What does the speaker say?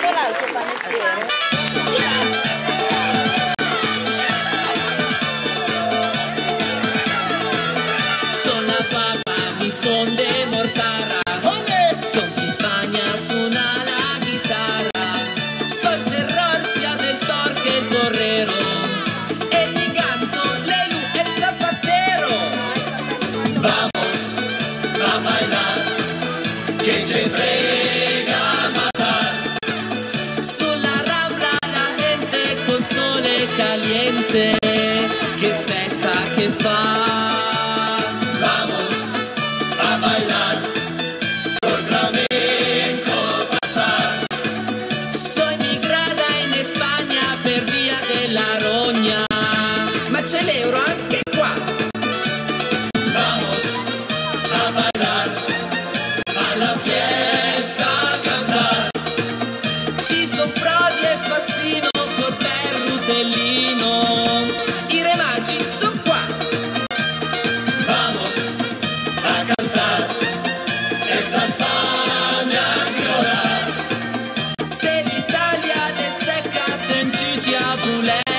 叫老师帮你剪 fuerte, que poulet.